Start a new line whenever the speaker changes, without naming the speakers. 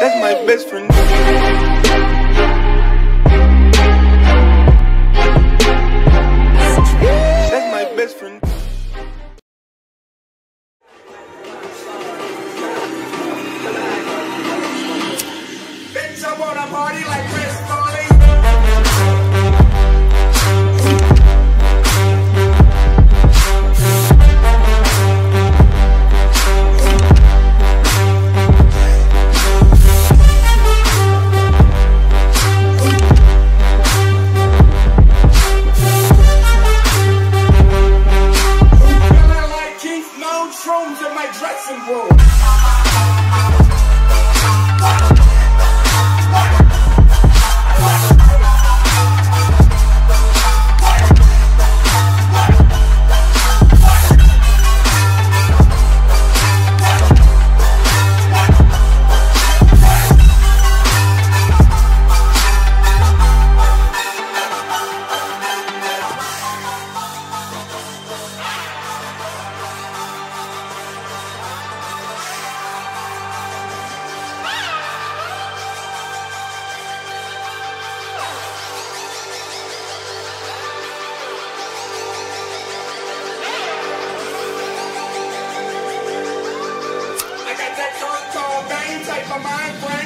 That's my best friend.
No shrooms in my dressing room. I got